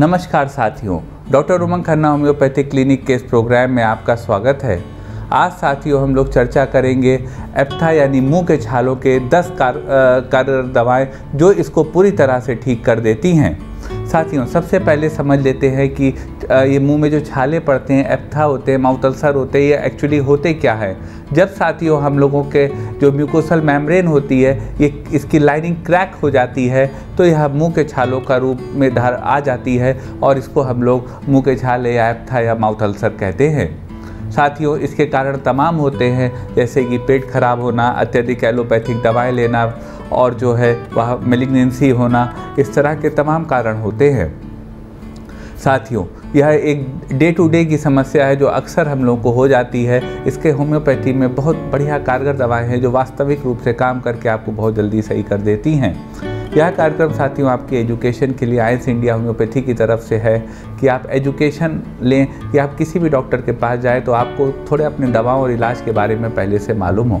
नमस्कार साथियों, doctor Umang Khanna homeopathic clinic के इस प्रोग्राम में आपका स्वागत है। आज साथियों, हम लोग चर्चा करेंगे एप्था यानी मुँह के छालों के 10 कार कार दवाएँ जो इसको पूरी तरह से ठीक कर देती हैं। साथियों, सबसे पहले समझ लेते हैं कि ये मुँह में जो छाले पड़ते हैं, एप्था होते हैं, माउथ अल्सर होते हैं, ये एक्चुअली होते क्या है? जब साथियों, हम लोगों के जो म्यूकोसल मेम्ब्रेन होती है, ये इसकी लाइनिंग क्रैक हो जाती है तो यह मुँह के छालों का रूप में धार आ जाती है और इसको हम लोग मुँह के छाले या एप्था या माउथ अल्सर कहते हैं। साथियों, इसके कारण तमाम होते हैं, जैसे कि पेट खराब होना, अत्यधिक एलोपैथिक दवाएँ लेना और जो है वह मेलिग्नेंसी होना, इस तरह के तमाम कारण होते हैं। साथियों, यह एक डे टू डे की समस्या है जो अक्सर हम लोगों को हो जाती है। इसके होम्योपैथी में बहुत बढ़िया कारगर दवाएँ हैं जो वास्तविक रूप से काम करके आपको बहुत जल्दी सही कर देती हैं। यह कार्यक्रम साथियों आपकी एजुकेशन के लिए आयस इंडिया होम्योपैथी की तरफ़ से है? कि आप एजुकेशन लें, कि आप किसी भी डॉक्टर के पास जाए तो आपको थोड़े अपने दवाओं और इलाज के बारे में पहले से मालूम हो।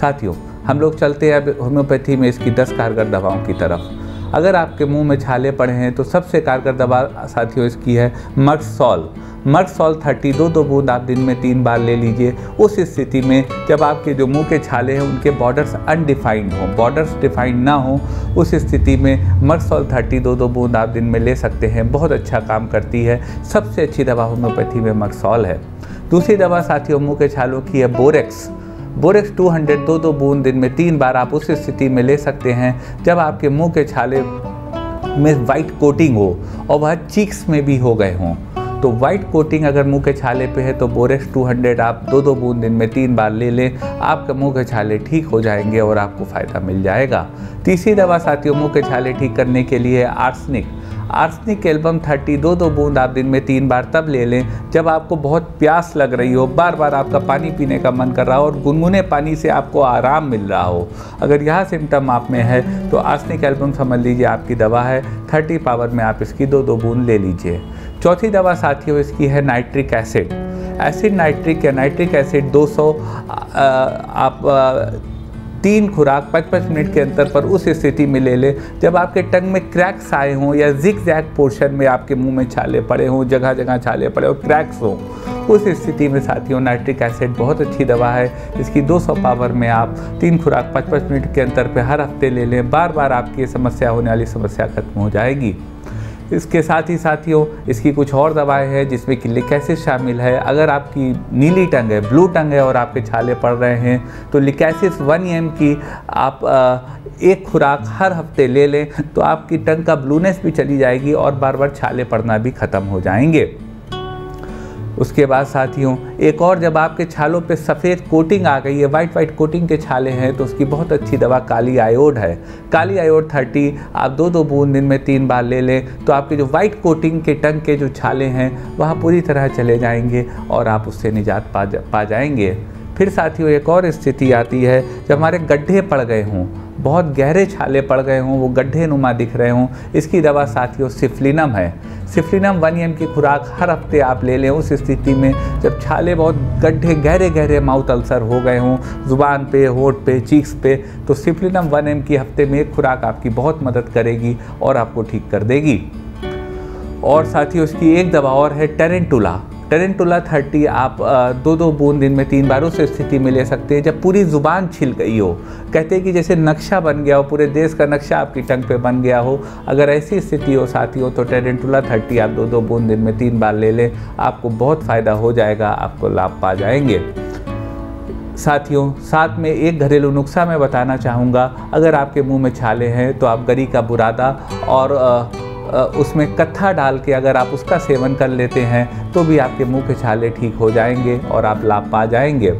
साथियों, हम लोग चलते हैं अब होम्योपैथी में इसकी दस कारगर दवाओं की तरफ़। अगर आपके मुँह में छाले पड़े हैं तो सबसे कारगर दवा साथियों इसकी है मर्सॉल। मर्सॉल थर्टी, दो दो बूंद आप दिन में तीन बार ले लीजिए। उस स्थिति में जब आपके जो मुँह के छाले हैं, उनके बॉर्डर्स अनडिफाइंड हों, बॉर्डर्स डिफाइंड ना हो, उस स्थिति में मर्सॉल थर्टी, दो दो बूंद आप दिन में ले सकते हैं। बहुत अच्छा काम करती है। सबसे अच्छी दवा होम्योपैथी में मर्सॉल है। दूसरी दवा साथियों, मुँह के छालों की है बोरेक्स। बोरेक्स 200 दो दो बूंद दिन में तीन बार आप उस स्थिति में ले सकते हैं जब आपके मुँह के छाले में वाइट कोटिंग हो और वह चीक्स में भी हो गए हों। तो वाइट कोटिंग अगर मुँह के छाले पे है तो बोरेक्स 200 आप दो दो बूंद दिन में तीन बार ले लें, आपके मुँह के छाले ठीक हो जाएँगे और आपको फ़ायदा मिल जाएगा। तीसरी दवा साथियों, मुँह के छाले ठीक करने के लिए आर्सनिक आर्सनिक एल्बम थर्टी दो दो बूंद आप दिन में तीन बार तब ले लें जब आपको बहुत प्यास लग रही हो, बार बार आपका पानी पीने का मन कर रहा हो और गुनगुने पानी से आपको आराम मिल रहा हो। अगर यह सिम्टम आप में है तो आर्सनिक एल्बम समझ लीजिए आपकी दवा है थर्टी पावर में आप इसकी दो दो बूंद ले लीजिए। चौथी दवा साथियों, इसकी है नाइट्रिक एसिड। एसिड नाइट्रिक या नाइट्रिक एसिड 200 आप तीन खुराक पाँच पाँच मिनट के अंतर पर उस स्थिति में ले लें जब आपके टंग में क्रैक्स आए हों या जिक जैक पोर्शन में आपके मुँह में छाले पड़े हों, जगह जगह छाले पड़े हो, क्रैक्स हों, उस स्थिति में साथियों, नाइट्रिक एसिड बहुत अच्छी दवा है। इसकी 200 पावर में आप तीन खुराक पाँच पाँच मिनट के अंतर पर हर हफ़्ते ले लें। बार बार आपकी समस्या होने वाली समस्या खत्म हो जाएगी। इसके साथ ही साथियों, इसकी कुछ और दवाएँ हैं जिसमें कि लिकैसिस शामिल है। अगर आपकी नीली टंग है, ब्लू टंग है और आपके छाले पड़ रहे हैं तो लिकैसिस वन एम की आप एक खुराक हर हफ़्ते ले लें तो आपकी टंग का ब्लूनेस भी चली जाएगी और बार बार छाले पड़ना भी ख़त्म हो जाएँगे। उसके बाद साथियों एक और जब आपके छालों पे सफ़ेद कोटिंग आ गई है वाइट वाइट कोटिंग के छाले हैं तो उसकी बहुत अच्छी दवा काली आयोड है। काली आयोड थर्टी आप दो दो बूंद दिन में तीन बार ले लें तो आपके जो वाइट कोटिंग के टंग के जो छाले हैं वह पूरी तरह चले जाएँगे और आप उससे निजात पा जा, पा जाएँगे। फिर साथियों एक और स्थिति आती है जब हमारे गड्ढे पड़ गए हों बहुत गहरे छाले पड़ गए हों, वो गड्ढे नुमा दिख रहे हों। इसकी दवा साथियों सिफलिनम है। सिफलिनम वन एम की खुराक हर हफ़्ते आप ले लें। उस स्थिति में जब छाले बहुत गड्ढे, गहरे गहरे माउथ अल्सर हो गए हों, ज़ुबान पे, होठ पे, चीक्स पे तो सिफलिनम वन एम की हफ़्ते में एक खुराक आपकी बहुत मदद करेगी और आपको ठीक कर देगी। और साथ ही उसकी एक दवा और है टेरेंटुला। टेरेंटुला थर्टी, आप दो दो बूंद दिन में तीन बार उस स्थिति में ले सकते हैं जब पूरी ज़ुबान छिल गई हो। कहते हैं कि जैसे नक्शा बन गया हो, पूरे देश का नक्शा आपकी टंग पे बन गया हो। अगर ऐसी स्थिति हो साथी हो तो टेरेंटुला थर्टी आप दो दो बूंद दिन में तीन बार ले लें। आपको बहुत फ़ायदा हो जाएगा, आपको लाभ पा जाएँगे। साथियों, साथ में एक घरेलू नुस्खा मैं बताना चाहूँगा। अगर आपके मुँह में छाले हैं तो आप गरी का बुरादा और उसमें कत्था डाल के अगर आप उसका सेवन कर लेते हैं तो भी आपके मुँह के छाले ठीक हो जाएँगे और आप लाभ पा जाएँगे।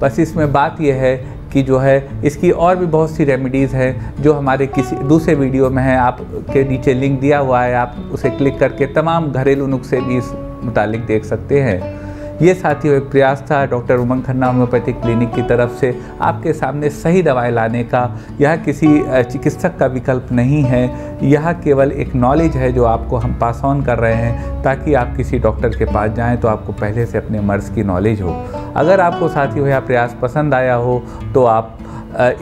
बस इसमें बात यह है कि जो है, इसकी और भी बहुत सी रेमेडीज़ हैं, जो हमारे किसी दूसरे वीडियो में है आपके नीचे लिंक दिया हुआ है, आप उसे क्लिक करके तमाम घरेलू नुस्खे भी इस मुतालिक देख सकते हैं। ये साथियों, एक प्रयास था doctor Umang Khanna homeopathic clinic की तरफ़ से आपके सामने सही दवाएँ लाने का। यह किसी चिकित्सक का विकल्प नहीं है। यह केवल एक नॉलेज है जो आपको हम पास ऑन कर रहे हैं। ताकि आप किसी डॉक्टर के पास जाएँ तो आपको पहले से अपने मर्ज़ की नॉलेज हो। अगर आपको साथियों, यह प्रयास पसंद आया हो तो आप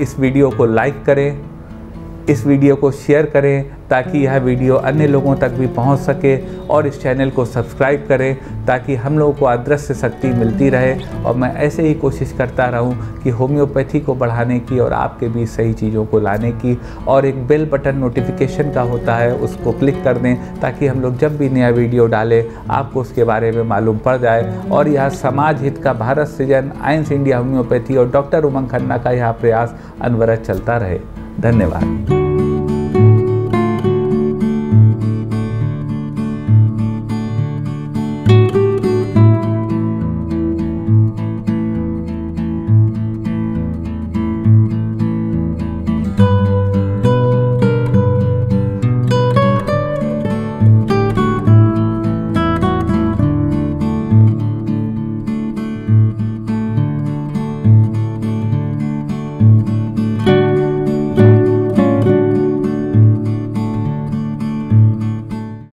इस वीडियो को लाइक करें। इस वीडियो को शेयर करें ताकि यह वीडियो अन्य लोगों तक भी पहुँच सके और इस चैनल को सब्सक्राइब करें ताकि हम लोगों को अदृश्य शक्ति मिलती रहे। और मैं ऐसे ही कोशिश करता रहूँ कि होम्योपैथी को बढ़ाने की और आपके बीच सही चीज़ों को लाने की और एक बेल बटन नोटिफिकेशन का होता है, उसको क्लिक कर दें ताकि हम लोग जब भी नया वीडियो डालें, आपको उसके बारे में मालूम पड़ जाए। और यह समाज हित का भारत सृजन, आइंस इंडिया होम्योपैथी और डॉक्टर उमंग खन्ना का यह प्रयास अनवरत चलता रहे। धन्यवाद।